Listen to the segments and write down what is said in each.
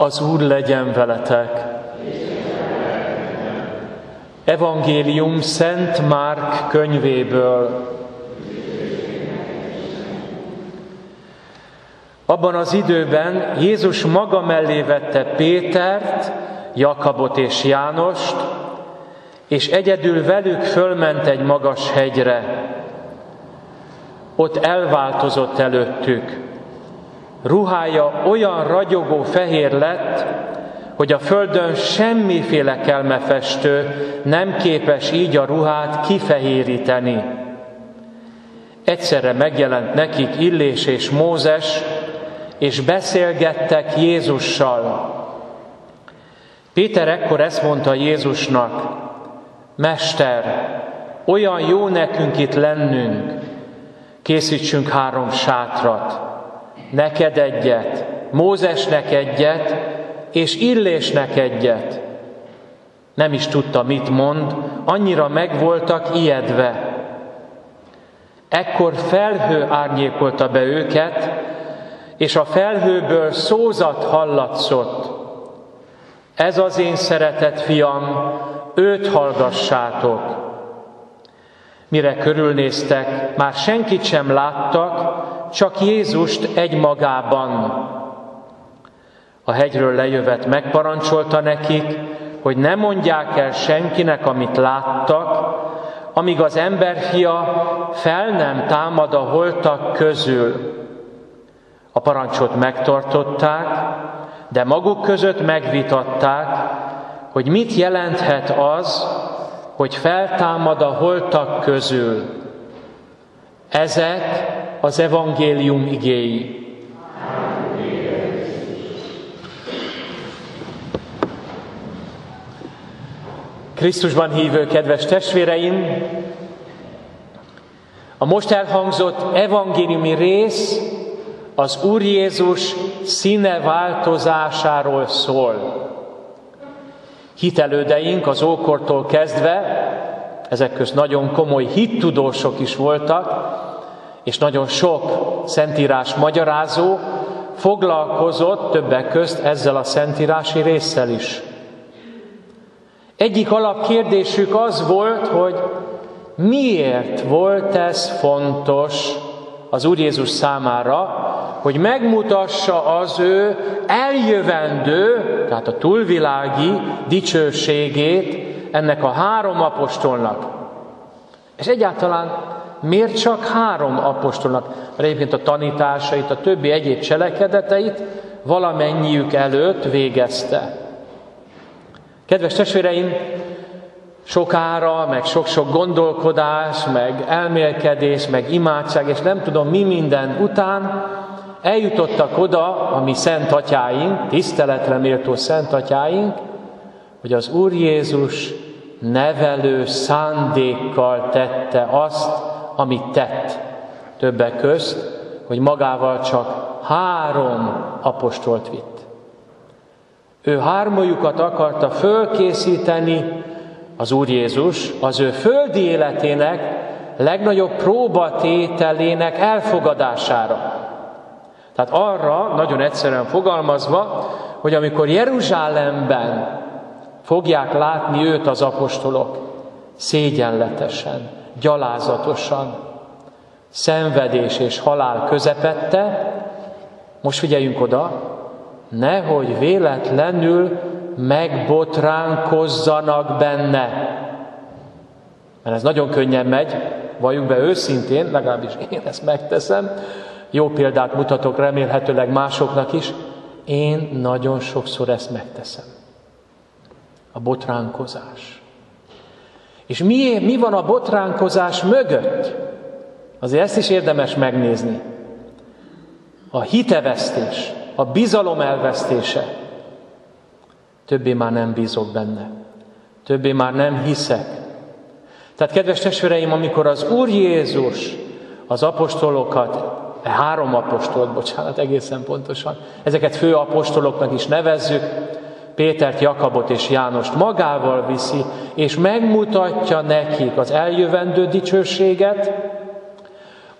Az Úr legyen veletek. Evangélium Szent Márk könyvéből. Abban az időben Jézus maga mellé vette Pétert, Jakabot és Jánost, és egyedül velük fölment egy magas hegyre. Ott elváltozott előttük. Ruhája olyan ragyogó fehér lett, hogy a földön semmiféle kelmefestő nem képes így a ruhát kifehéríteni. Egyszerre megjelent nekik Illés és Mózes, és beszélgettek Jézussal. Péter ekkor ezt mondta Jézusnak, Mester, olyan jó nekünk itt lennünk, készítsünk három sátrat, neked egyet, Mózesnek egyet, és Illésnek egyet. Nem is tudta, mit mond, annyira meg voltak ijedve. Ekkor felhő árnyékolta be őket, és a felhőből szózat hallatszott. Ez az én szeretett fiam, őt hallgassátok. Mire körülnéztek, már senkit sem láttak, csak Jézust egymagában. A hegyről lejövet megparancsolta nekik, hogy ne mondják el senkinek, amit láttak, amíg az emberfia fel nem támad a holtak közül. A parancsot megtartották, de maguk között megvitatták, hogy mit jelenthet az, hogy feltámad a holtak közül. Ezek az evangélium igéi. Krisztusban hívő kedves testvéreim, a most elhangzott evangéliumi rész az Úr Jézus színe változásáról szól. Hitelődeink az ókortól kezdve, ezek közt nagyon komoly hittudósok is voltak, és nagyon sok szentírás magyarázó foglalkozott többek közt ezzel a szentírási résszel is. Egyik alapkérdésük az volt, hogy miért volt ez fontos az Úr Jézus számára, hogy megmutassa az ő eljövendő, tehát a túlvilági dicsőségét ennek a három apostolnak. És egyáltalán miért csak három apostolnak? Mert egyébként a tanításait, a többi egyéb cselekedeteit valamennyiük előtt végezte. Kedves testvéreim, sokára, meg sok-sok gondolkodás, meg elmélkedés, meg imádság, és nem tudom mi minden után eljutottak oda, a mi szent atyáink, tiszteletre méltó szent atyáink, hogy az Úr Jézus nevelő szándékkal tette azt, amit tett. Többek közt, hogy magával csak három apostolt vitt. Ő hármajukat akarta fölkészíteni az Úr Jézus az ő földi életének legnagyobb próbatételének elfogadására. Tehát arra, nagyon egyszerűen fogalmazva, hogy amikor Jeruzsálemben fogják látni őt az apostolok, szégyenletesen, gyalázatosan, szenvedés és halál közepette, most figyeljünk oda, nehogy véletlenül megbotránkozzanak benne. Mert ez nagyon könnyen megy, valljuk be őszintén, legalábbis én ezt megteszem, jó példát mutatok remélhetőleg másoknak is, én nagyon sokszor ezt megteszem. A botránkozás. És mi, mi van a botránkozás mögött? Azért ezt is érdemes megnézni. A hitevesztés, a bizalom elvesztése. Többé már nem bízok benne. Többé már nem hiszek. Tehát, kedves testvéreim, amikor az Úr Jézus az apostolokat E három apostolt, bocsánat, egészen pontosan. Ezeket fő apostoloknak is nevezzük. Pétert, Jakabot és Jánost magával viszi, és megmutatja nekik az eljövendő dicsőséget,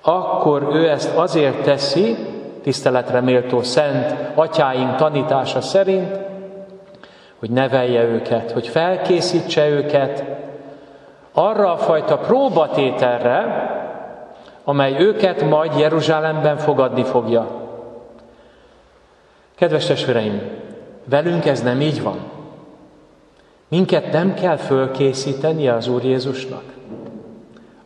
akkor ő ezt azért teszi, tiszteletre méltó szent atyáink tanítása szerint, hogy nevelje őket, hogy felkészítse őket arra a fajta próbatételre, amely őket majd Jeruzsálemben fogadni fogja. Kedves testvéreim, velünk ez nem így van. Minket nem kell fölkészíteni az Úr Jézusnak.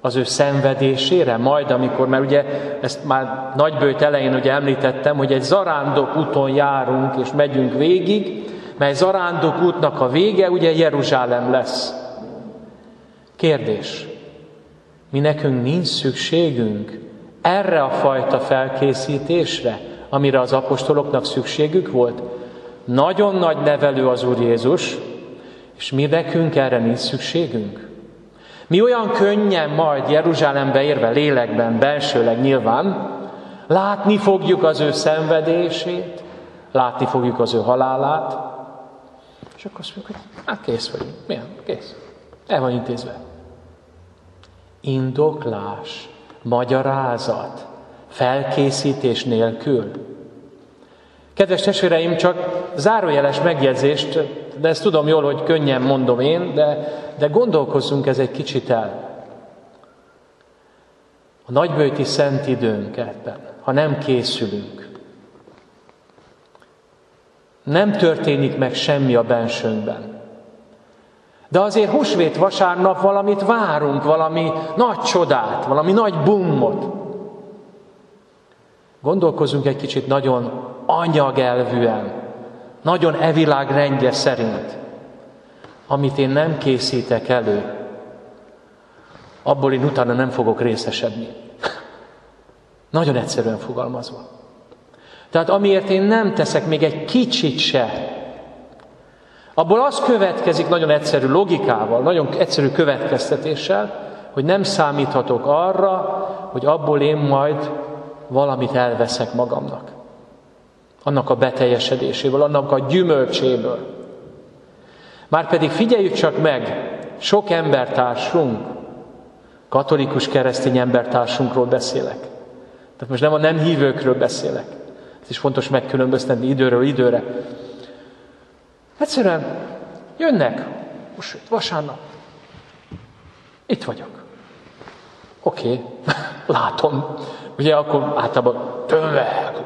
Az ő szenvedésére, majd amikor, mert ugye ezt már nagybőjt elején ugye említettem, hogy egy zarándok úton járunk és megyünk végig, mely zarándok útnak a vége ugye Jeruzsálem lesz. Kérdés, mi nekünk nincs szükségünk erre a fajta felkészítésre, amire az apostoloknak szükségük volt? Nagyon nagy nevelő az Úr Jézus, és mi nekünk erre nincs szükségünk. Mi olyan könnyen majd Jeruzsálembe érve, lélekben, belsőleg nyilván, látni fogjuk az ő szenvedését, látni fogjuk az ő halálát, és akkor azt mondjuk, hogy hát kész vagyunk. Milyen? Kész. El van intézve. Indoklás, magyarázat, felkészítés nélkül. Kedves testvéreim, csak zárójeles megjegyzést, de ezt tudom jól, hogy könnyen mondom én, de, de gondolkozzunk ez egy kicsit el. A nagybőti szent időnkben, ha nem készülünk, nem történik meg semmi a bensőnkben. De azért húsvét vasárnap valamit várunk, valami nagy csodát, valami nagy bummot. Gondolkozunk egy kicsit nagyon anyagelvűen, nagyon evilág rendje szerint. Amit én nem készítek elő, abból én utána nem fogok részesedni. Nagyon egyszerűen fogalmazva. Tehát amiért én nem teszek még egy kicsit se, abból az következik nagyon egyszerű logikával, nagyon egyszerű következtetéssel, hogy nem számíthatok arra, hogy abból én majd valamit elveszek magamnak. Annak a beteljesedéséből, annak a gyümölcséből. Márpedig figyeljük csak meg, sok embertársunk, katolikus keresztény embertársunkról beszélek. Tehát most nem a nem hívőkről beszélek. Ez is fontos megkülönböztetni időről időre. Egyszerűen jönnek, most vasárnap, itt vagyok. Oké, okay. látom. Ugye akkor általában tömeg,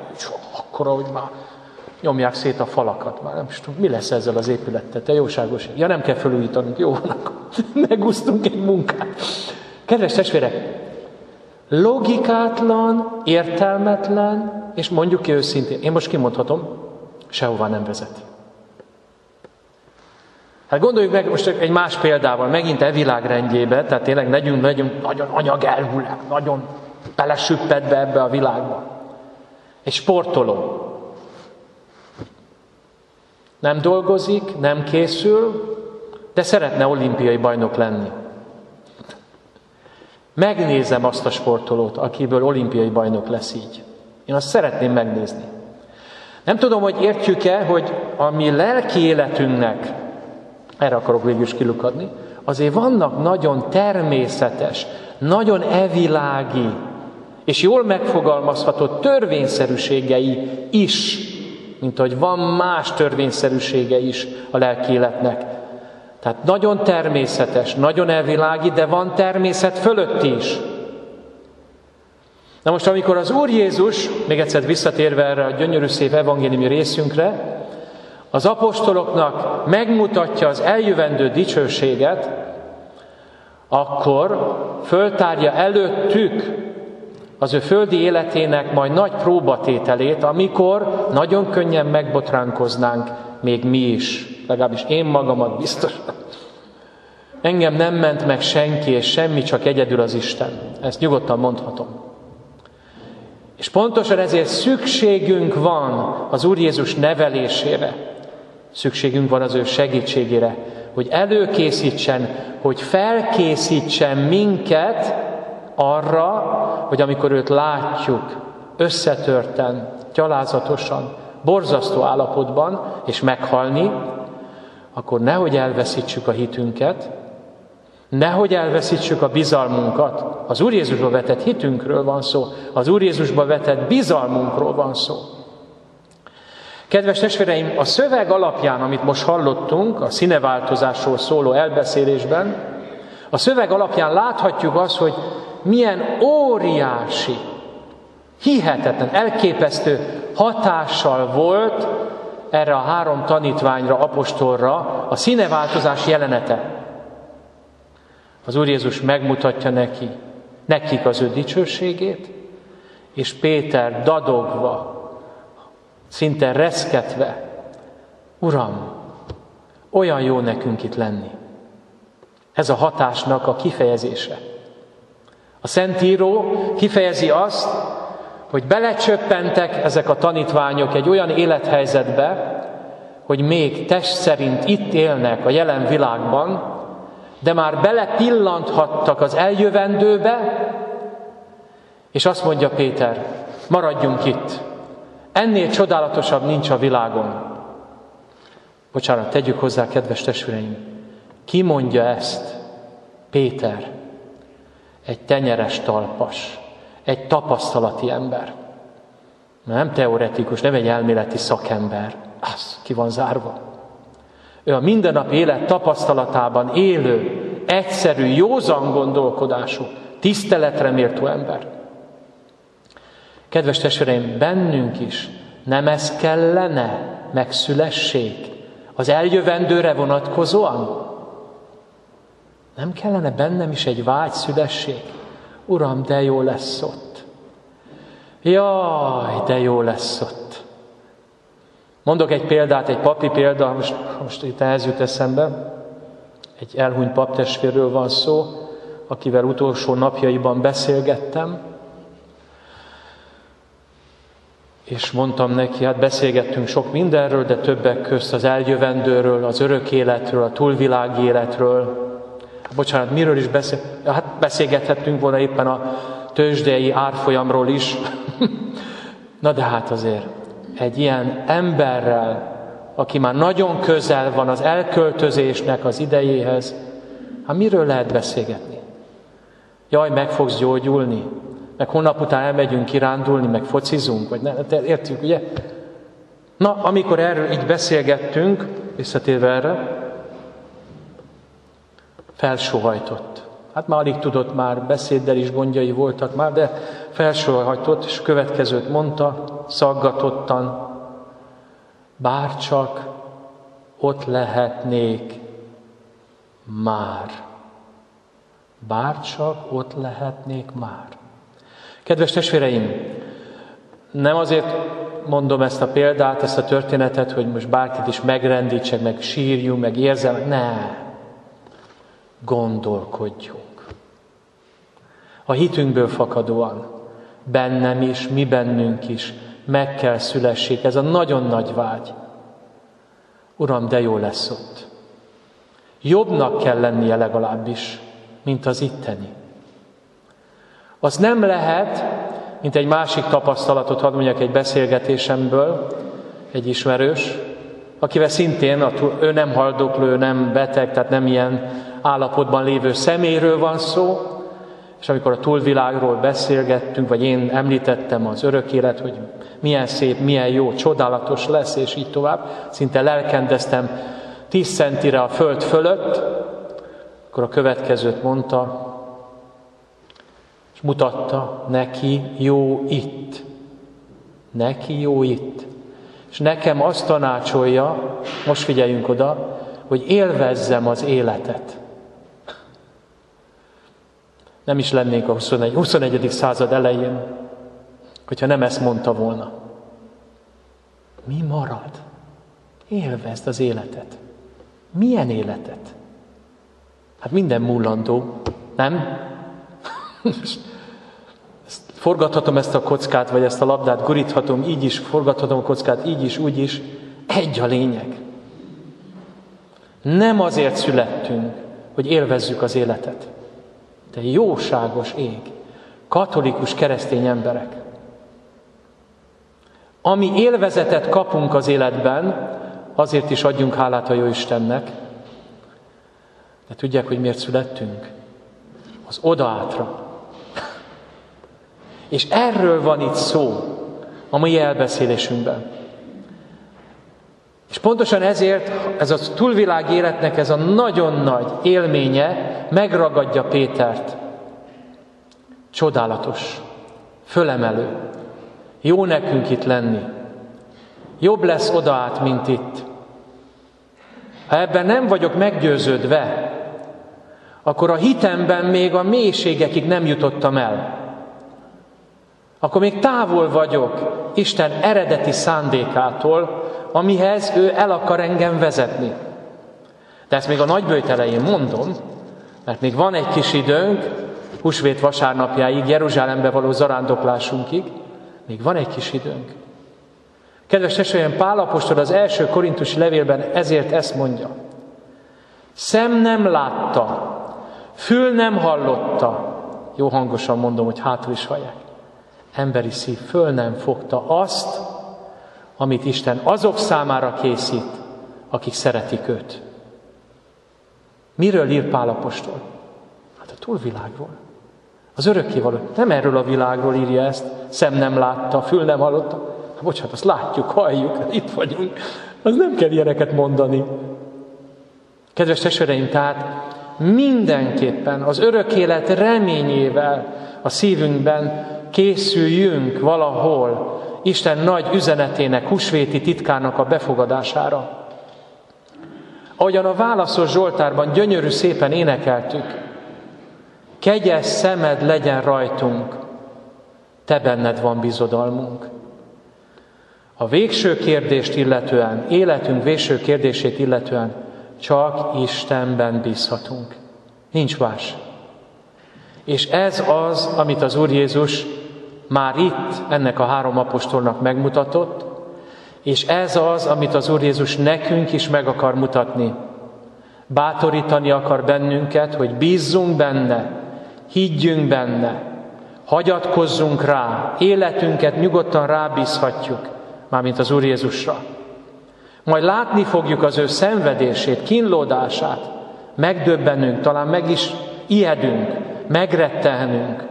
akkora, hogy már nyomják szét a falakat. Már nem tudom, mi lesz ezzel az épülettel, te jóságos. Ja, nem kell felújítanunk, jó van, akkor megúsztunk egy munkát. Kedves testvérek, logikátlan, értelmetlen, és mondjuk ki őszintén, én most kimondhatom, sehová nem vezet. Hát gondoljuk meg most egy más példával, megint e világrendjébe, tehát tényleg legyünk, legyünk nagyon anyagelvűek, nagyon belesüppedve ebbe a világba. Egy sportoló. Nem dolgozik, nem készül, de szeretne olimpiai bajnok lenni. Megnézem azt a sportolót, akiből olimpiai bajnok lesz így. Én azt szeretném megnézni. Nem tudom, hogy értjük-e, hogy a mi lelki életünknek, erre akarok végül is kilukadni, azért vannak nagyon természetes, nagyon evilági, és jól megfogalmazható törvényszerűségei is, mint hogy van más törvényszerűsége is a lelki életnek. Tehát nagyon természetes, nagyon elvilági, de van természet fölött is. Na most, amikor az Úr Jézus, még egyszer visszatérve erre a gyönyörű szép evangéliumi részünkre, az apostoloknak megmutatja az eljövendő dicsőséget, akkor föltárja előttük az ő földi életének majd nagy próbatételét, amikor nagyon könnyen megbotránkoznánk még mi is, legalábbis én magamat biztos. Engem nem ment meg senki és semmi, csak egyedül az Isten. Ezt nyugodtan mondhatom. És pontosan ezért szükségünk van az Úr Jézus nevelésére. Szükségünk van az ő segítségére, hogy előkészítsen, hogy felkészítsen minket arra, hogy amikor őt látjuk összetörten, gyalázatosan, borzasztó állapotban, és meghalni, akkor nehogy elveszítsük a hitünket, Nehogy elveszítsük a bizalmunkat. Az Úr Jézusba vetett hitünkről van szó, az Úr Jézusba vetett bizalmunkról van szó. Kedves testvéreim, a szöveg alapján, amit most hallottunk, a színeváltozásról szóló elbeszélésben, a szöveg alapján láthatjuk azt, hogy milyen óriási, hihetetlen, elképesztő hatással volt erre a három tanítványra, apostolra a színeváltozás jelenete. Az Úr Jézus megmutatja neki, nekik az ő dicsőségét, és Péter dadogva, szinte reszketve, Uram, olyan jó nekünk itt lenni. Ez a hatásnak a kifejezése. A Szentíró kifejezi azt, hogy belecsöppentek ezek a tanítványok egy olyan élethelyzetbe, hogy még test szerint itt élnek a jelen világban, de már belepillanthattak az eljövendőbe, és azt mondja Péter, maradjunk itt. Ennél csodálatosabb nincs a világon. Bocsánat, tegyük hozzá, kedves testvéreim. Ki mondja ezt? Péter. Egy tenyeres talpas, egy tapasztalati ember. Nem teoretikus, nem egy elméleti szakember. Az ki van zárva. Ő a mindennap élet tapasztalatában élő, egyszerű, józan gondolkodású, tiszteletre méltó ember. Kedves testvéreim, bennünk is nem ez kellene megszülessék az eljövendőre vonatkozóan? Nem kellene bennem is egy vágy szülesség? Uram, de jó lesz ott. Jaj, de jó lesz ott. Mondok egy példát, egy papi példa, most, most itt ehhez jut eszembe. Egy elhunyt paptestvérről van szó, akivel utolsó napjaiban beszélgettem, és mondtam neki, hát beszélgettünk sok mindenről, de többek közt az eljövendőről, az örök életről, a túlvilági életről. Bocsánat, miről is beszél? Hát beszélgethettünk volna éppen a tőzsdei árfolyamról is. Na de hát azért egy ilyen emberrel, aki már nagyon közel van az elköltözésnek az idejéhez, hát miről lehet beszélgetni? Jaj, meg fogsz gyógyulni, meg holnap után elmegyünk kirándulni, meg focizunk, vagy ne, értjük, ugye? Na, amikor erről így beszélgettünk, visszatérve erre, felsóhajtott. Hát már alig tudott már, beszéddel is gondjai voltak már, de felsóhajtott, és következőt mondta, szaggatottan, bárcsak ott lehetnék már. Bárcsak ott lehetnék már. Kedves testvéreim, nem azért mondom ezt a példát, ezt a történetet, hogy most bárkit is megrendítsek, meg sírjunk, meg érzem, ne. Gondolkodjunk. A hitünkből fakadóan, bennem is, mi bennünk is, meg kell szülessék. Ez a nagyon nagy vágy. Uram, de jó lesz ott. Jobbnak kell lennie legalábbis, mint az itteni. Az nem lehet, mint egy másik tapasztalatot, hadd mondjak egy beszélgetésemből, egy ismerős, akivel szintén a, ő nem haldoklő, nem beteg, tehát nem ilyen állapotban lévő szeméről van szó, és amikor a túlvilágról beszélgettünk, vagy én említettem az örök élet, hogy milyen szép, milyen jó, csodálatos lesz, és így tovább, szinte lelkendeztem tíz centire a föld fölött, akkor a következőt mondta, és mutatta, neki jó itt. Neki jó itt. És nekem azt tanácsolja, most figyeljünk oda, hogy élvezzem az életet. Nem is lennénk a 21. 21. század elején, hogyha nem ezt mondta volna. Mi marad? Élvezd az életet. Milyen életet? Hát minden múlandó, nem? ezt forgathatom ezt a kockát, vagy ezt a labdát, guríthatom így is, forgathatom a kockát így is, úgy is. Egy a lényeg. Nem azért születtünk, hogy élvezzük az életet. De jóságos ég, katolikus keresztény emberek. Ami élvezetet kapunk az életben, azért is adjunk hálát a Jó Istennek, De tudják, hogy miért születtünk? Az odaátra. És erről van itt szó a mai elbeszélésünkben. És pontosan ezért ez a túlvilág életnek ez a nagyon nagy élménye megragadja Pétert. Csodálatos, fölemelő. Jó nekünk itt lenni. Jobb lesz odaát, mint itt. Ha ebben nem vagyok meggyőződve, akkor a hitemben még a mélységekig nem jutottam el. Akkor még távol vagyok Isten eredeti szándékától, amihez ő el akar engem vezetni. De ezt még a nagybőjt elején mondom, mert még van egy kis időnk, húsvét vasárnapjáig, Jeruzsálembe való zarándoklásunkig, még van egy kis időnk. Kedves testvérem, Pál apostol az első korintusi levélben ezért ezt mondja. Szem nem látta, fül nem hallotta, jó hangosan mondom, hogy hátul is hallják, emberi szív föl nem fogta azt, amit Isten azok számára készít, akik szeretik őt. Miről ír Pál apostol? Hát a túlvilágról. Az örökkévaló. Nem erről a világról írja ezt, szem nem látta, fül nem hallotta. Hát bocsánat, azt látjuk, halljuk, itt vagyunk. Az nem kell ilyeneket mondani. Kedves testvéreim, tehát mindenképpen az örök élet reményével a szívünkben készüljünk valahol Isten nagy üzenetének, husvéti titkának a befogadására. Ahogyan a válaszos Zsoltárban gyönyörű szépen énekeltük, kegyes szemed legyen rajtunk, te benned van bizodalmunk. A végső kérdést illetően, életünk végső kérdését illetően csak Istenben bízhatunk. Nincs más. És ez az, amit az Úr Jézus már itt ennek a három apostolnak megmutatott, és ez az, amit az Úr Jézus nekünk is meg akar mutatni. Bátorítani akar bennünket, hogy bízzunk benne, higgyünk benne, hagyatkozzunk rá, életünket nyugodtan rábízhatjuk, mármint az Úr Jézusra. Majd látni fogjuk az ő szenvedését, kínlódását, megdöbbenünk, talán meg is ijedünk, megrettenünk,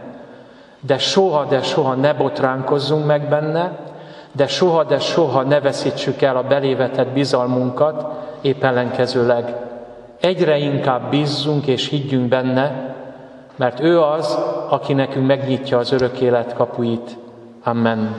de soha, de soha ne botránkozzunk meg benne, de soha, de soha ne veszítsük el a belévetett bizalmunkat, épp ellenkezőleg egyre inkább bízzunk és higgyünk benne, mert ő az, aki nekünk megnyitja az örök élet kapuit. Amen.